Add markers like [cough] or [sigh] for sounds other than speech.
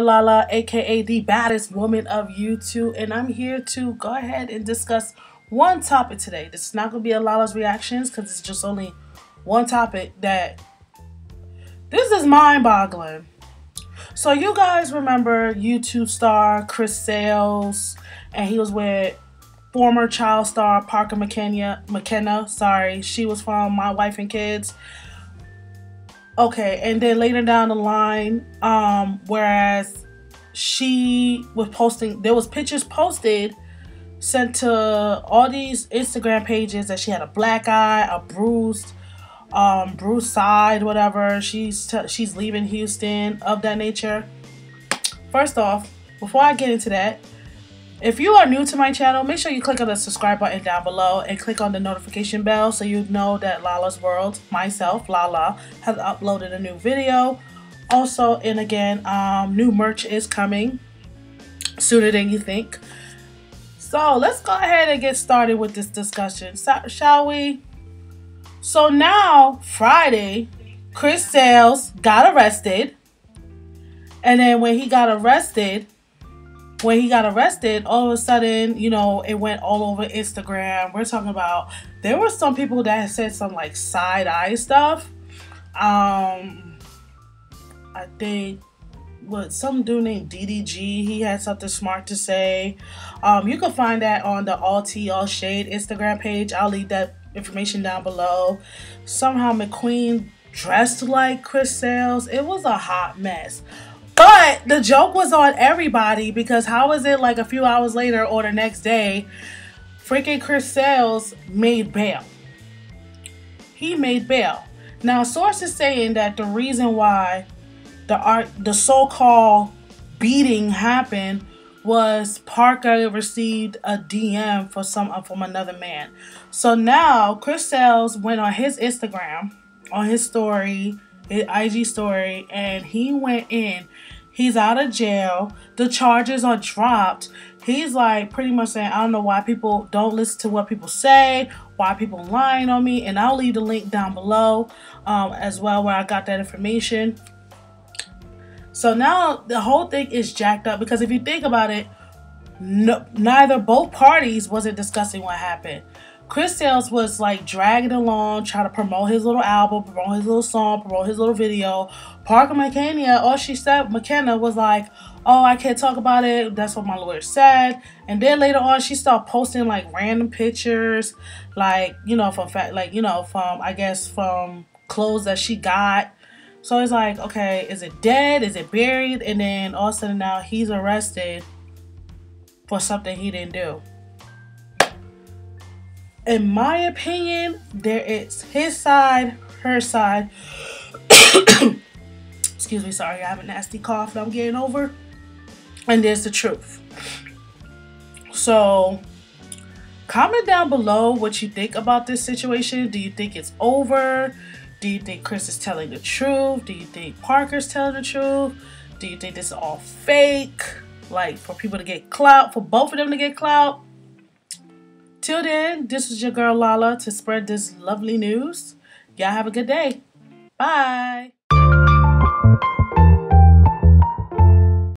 Lala, aka the baddest woman of YouTube, and I'm here to go ahead and discuss one topic today. This is not to be a Lala's reactions because it's just only one topic that this is mind boggling. So, you guys remember YouTube star Chris Sails, and he was with former child star Parker McKenna. McKenna, sorry, she was from My Wife and Kids. Okay, and then later down the line, um, whereas she was posting, there was pictures posted sent to all these Instagram pages that she had a black eye, a bruised, um, bruised side, whatever. She's she's leaving Houston of that nature. First off, before I get into that, if you are new to my channel, make sure you click on the subscribe button down below and click on the notification bell so you know that Lala's World, myself, Lala, has uploaded a new video. Also, and again, um, new merch is coming sooner than you think. So let's go ahead and get started with this discussion, shall we? So now, Friday, Chris Sails got arrested. And then when he got arrested, when he got arrested, all of a sudden, you know, it went all over Instagram. We're talking about there were some people that said some like side eye stuff. Um, I think what some dude named DDG, he had something smart to say. Um, you can find that on the All Tea All Shade Instagram page. I'll leave that information down below. Somehow McQueen dressed like Chris Sails. It was a hot mess. But the joke was on everybody because how was it like a few hours later or the next day, freaking Chris Sails made bail. He made bail. Now, sources saying that the reason why the art, the so-called beating happened was Parker received a DM for some from another man. So now Chris Sails went on his Instagram, on his story, IG story, and he went in He's out of jail. The charges are dropped. He's like pretty much saying, I don't know why people don't listen to what people say, why people lying on me. And I'll leave the link down below um, as well where I got that information. So now the whole thing is jacked up because if you think about it, no, neither both parties wasn't discussing what happened. Chris Sails was like dragging along, trying to promote his little album, promote his little song, promote his little video. Parker McKenna, all she said, McKenna was like, oh, I can't talk about it. That's what my lawyer said. And then later on, she started posting like random pictures, like, you know, from fact, like, you know, from, I guess, from clothes that she got. So it's like, okay, is it dead? Is it buried? And then all of a sudden now he's arrested for something he didn't do in my opinion, there is his side, her side. [coughs] Excuse me, sorry, I have a nasty cough that I'm getting over. And there's the truth. So, comment down below what you think about this situation. Do you think it's over? Do you think Chris is telling the truth? Do you think Parker's telling the truth? Do you think this is all fake? Like, for people to get clout, for both of them to get clout? Till then, this is your girl Lala to spread this lovely news. Y'all have a good day. Bye.